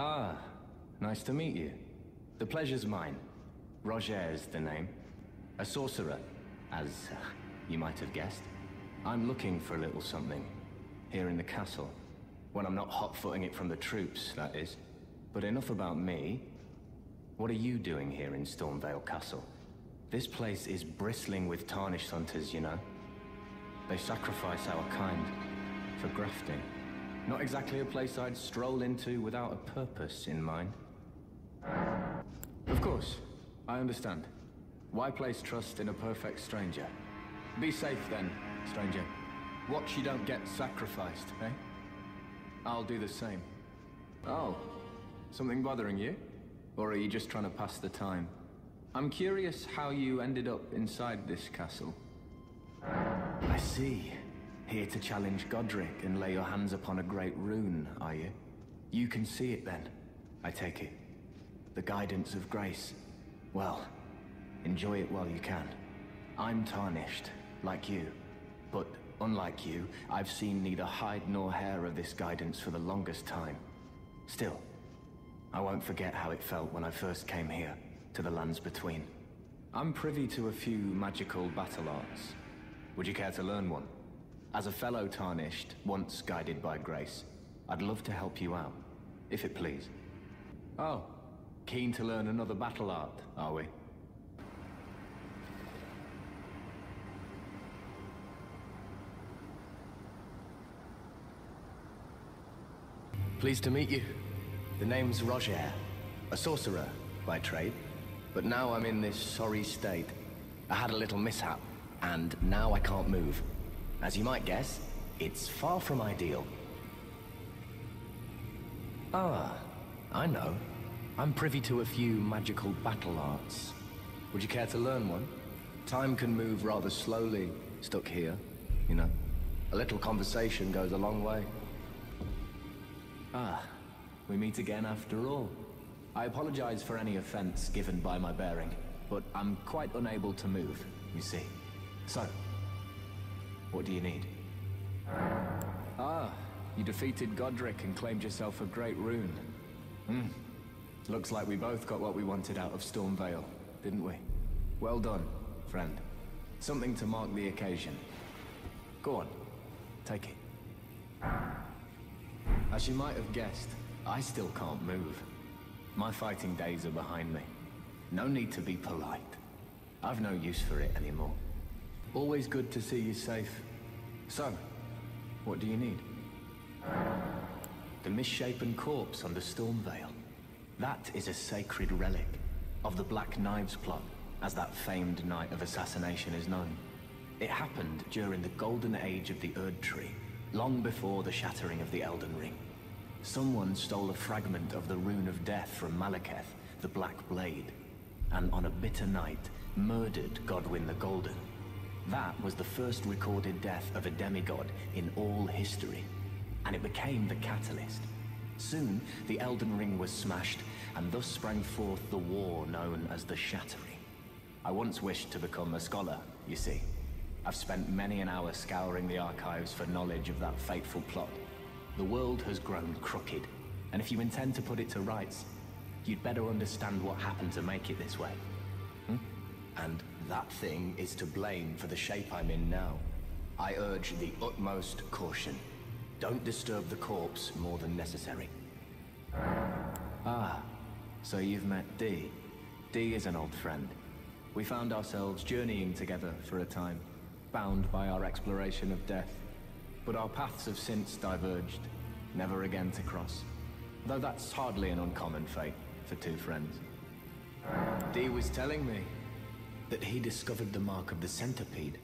Ah, nice to meet you. The pleasure's mine. Rogier's the name. A sorcerer, as uh, you might have guessed. I'm looking for a little something here in the castle. When I'm not hot-footing it from the troops, that is. But enough about me. What are you doing here in Stormveil Castle? This place is bristling with tarnished hunters, you know. They sacrifice our kind for grafting. Not exactly a place I'd stroll into without a purpose in mind. Of course, I understand. Why place trust in a perfect stranger? Be safe then, stranger. Watch you don't get sacrificed, eh? I'll do the same. Oh, something bothering you? Or are you just trying to pass the time? I'm curious how you ended up inside this castle. I see. Here to challenge Godrick and lay your hands upon a great rune, are you? You can see it then, I take it. The guidance of grace. Well, enjoy it while you can. I'm tarnished, like you. But unlike you, I've seen neither hide nor hair of this guidance for the longest time. Still, I won't forget how it felt when I first came here, to the lands between. I'm privy to a few magical battle arts. Would you care to learn one? As a fellow Tarnished, once guided by grace, I'd love to help you out, if it please. Oh, keen to learn another battle art, are we? Pleased to meet you. The name's Rogier, a sorcerer by trade. But now I'm in this sorry state. I had a little mishap, and now I can't move. As you might guess, it's far from ideal. Ah, I know. I'm privy to a few magical battle arts. Would you care to learn one? Time can move rather slowly, stuck here, you know. A little conversation goes a long way. Ah, we meet again after all. I apologize for any offense given by my bearing, but I'm quite unable to move, you see. So, what do you need? Ah, you defeated Godrick and claimed yourself a great rune. Hmm. Looks like we both got what we wanted out of Stormveil, didn't we? Well done, friend. Something to mark the occasion. Go on, take it. As you might have guessed, I still can't move. My fighting days are behind me. No need to be polite. I've no use for it anymore. Always good to see you safe. So, what do you need? The misshapen corpse under Stormveil. That is a sacred relic of the Black Knives plot, as that famed night of assassination is known. It happened during the golden age of the Erd Tree, long before the shattering of the Elden Ring. Someone stole a fragment of the Rune of Death from Maliketh, the Black Blade, and on a bitter night, murdered Godwin the Golden. That was the first recorded death of a demigod in all history, and it became the catalyst. Soon, the Elden Ring was smashed, and thus sprang forth the war known as the Shattering. I once wished to become a scholar, you see. I've spent many an hour scouring the archives for knowledge of that fateful plot. The world has grown crooked, and if you intend to put it to rights, you'd better understand what happened to make it this way. Hmm? And that thing is to blame for the shape I'm in now. I urge the utmost caution. Don't disturb the corpse more than necessary. Ah, so you've met Dee. Dee is an old friend. We found ourselves journeying together for a time, bound by our exploration of death. But our paths have since diverged, never again to cross. Though that's hardly an uncommon fate for two friends. Dee was telling me that he discovered the mark of the centipede.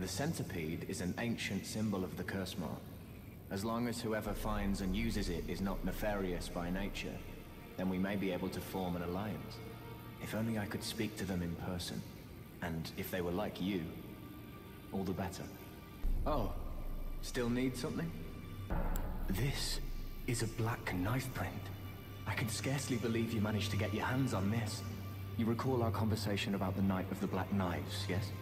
The centipede is an ancient symbol of the curse mark. As long as whoever finds and uses it is not nefarious by nature, then we may be able to form an alliance. If only I could speak to them in person. And if they were like you, all the better. Oh, still need something? This is a black knife print. I can scarcely believe you managed to get your hands on this. You recall our conversation about the Night of the Black Knives, yes?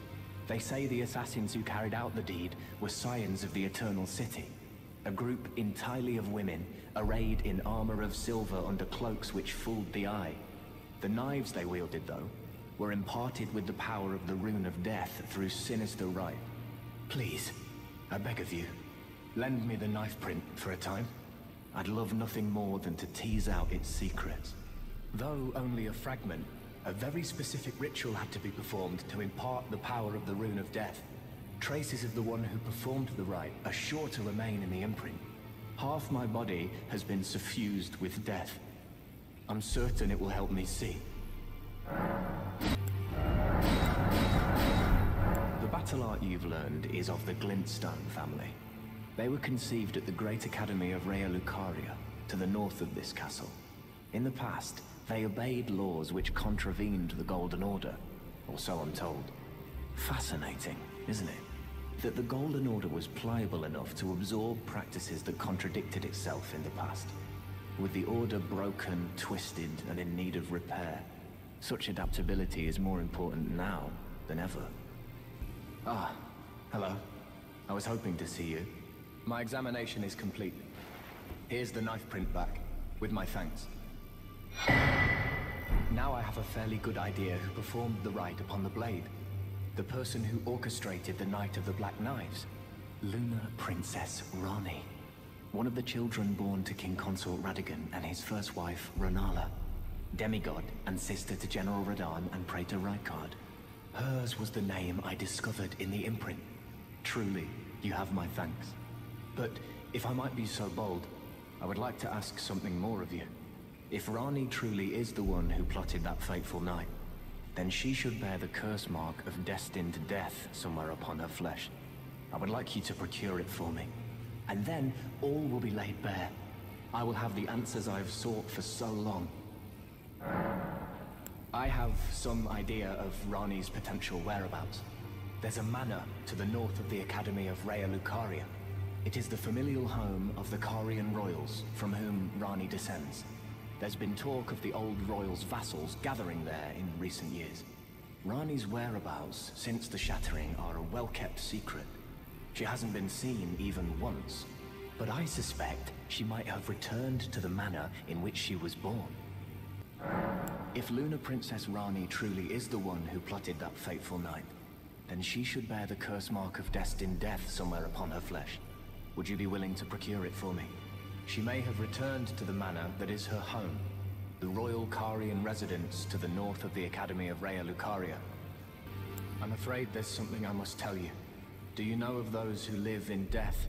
They say the assassins who carried out the deed were scions of the Eternal City. A group entirely of women, arrayed in armor of silver under cloaks which fooled the eye. The knives they wielded, though, were imparted with the power of the Rune of Death through sinister rite. Please, I beg of you, lend me the knife print for a time. I'd love nothing more than to tease out its secrets. Though only a fragment, a very specific ritual had to be performed to impart the power of the Rune of Death. Traces of the one who performed the rite are sure to remain in the imprint. Half my body has been suffused with death. I'm certain it will help me see. The battle art you've learned is of the Glintstone family. They were conceived at the Great Academy of Raya Lucaria, to the north of this castle. In the past, they obeyed laws which contravened the Golden Order, or so I'm told. Fascinating, isn't it? That the Golden Order was pliable enough to absorb practices that contradicted itself in the past. With the Order broken, twisted, and in need of repair, such adaptability is more important now than ever. Ah, hello. I was hoping to see you. My examination is complete. Here's the knife print back, with my thanks. Now I have a fairly good idea who performed the rite upon the blade. The person who orchestrated the Night of the Black Knives. Lunar Princess Ranni. One of the children born to King Consort Radagon and his first wife, Rennala. Demigod and sister to General Radahn and Praetor Rykard. Hers was the name I discovered in the imprint. Truly, you have my thanks. But if I might be so bold, I would like to ask something more of you. If Ranni truly is the one who plotted that fateful night, then she should bear the curse mark of destined death somewhere upon her flesh. I would like you to procure it for me. And then all will be laid bare. I will have the answers I have sought for so long. I have some idea of Ranni's potential whereabouts. There's a manor to the north of the Academy of Raya Lucaria. It is the familial home of the Carian royals, from whom Ranni descends. There's been talk of the old royals' vassals gathering there in recent years. Ranni's whereabouts since the shattering are a well-kept secret. She hasn't been seen even once, but I suspect she might have returned to the manor in which she was born. If Lunar Princess Ranni truly is the one who plotted that fateful night, then she should bear the curse mark of destined death somewhere upon her flesh. Would you be willing to procure it for me? She may have returned to the manor that is her home, the Royal Carian residence to the north of the Academy of Raya Lucaria. I'm afraid there's something I must tell you. Do you know of those who live in death?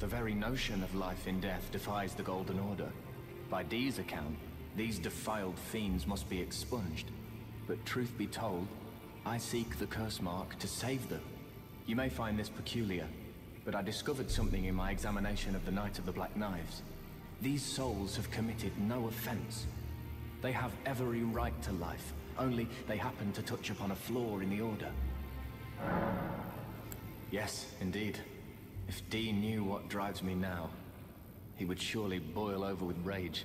The very notion of life in death defies the Golden Order. By Dee's account, these defiled fiends must be expunged. But truth be told, I seek the curse mark to save them. You may find this peculiar, but I discovered something in my examination of the Night of the Black Knives. These souls have committed no offense. They have every right to life, only they happen to touch upon a flaw in the Order. Yes, indeed. If Dee knew what drives me now, he would surely boil over with rage.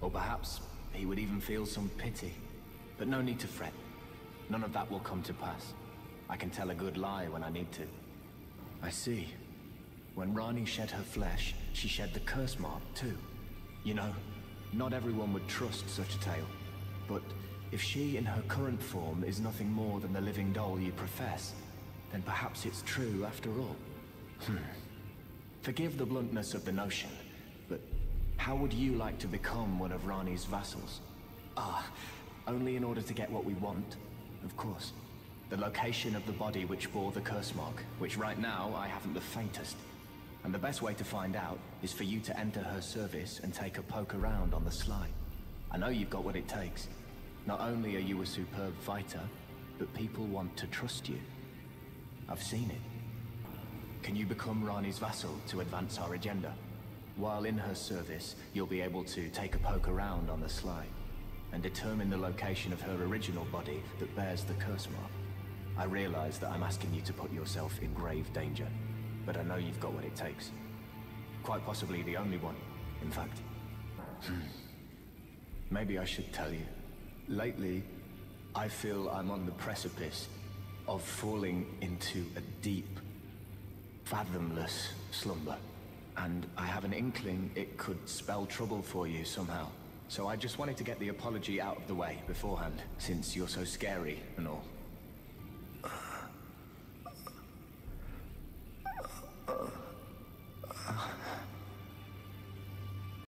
Or perhaps he would even feel some pity. But no need to fret. None of that will come to pass. I can tell a good lie when I need to. I see. When Ranni shed her flesh, she shed the curse mark too. You know, not everyone would trust such a tale. But if she in her current form is nothing more than the living doll you profess, then perhaps it's true after all. Hmm. Forgive the bluntness of the notion, but how would you like to become one of Ranni's vassals? Ah, only in order to get what we want, of course. The location of the body which bore the curse mark, which right now I haven't the faintest. And the best way to find out is for you to enter her service and take a poke around on the sly. I know you've got what it takes. Not only are you a superb fighter, but people want to trust you. I've seen it. Can you become Ranni's vassal to advance our agenda? While in her service, you'll be able to take a poke around on the sly and determine the location of her original body that bears the curse mark. I realize that I'm asking you to put yourself in grave danger, but I know you've got what it takes. Quite possibly the only one, in fact. Hmm. Maybe I should tell you. Lately, I feel I'm on the precipice of falling into a deep, fathomless slumber. And I have an inkling it could spell trouble for you somehow. So I just wanted to get the apology out of the way beforehand, since you're so scary and all.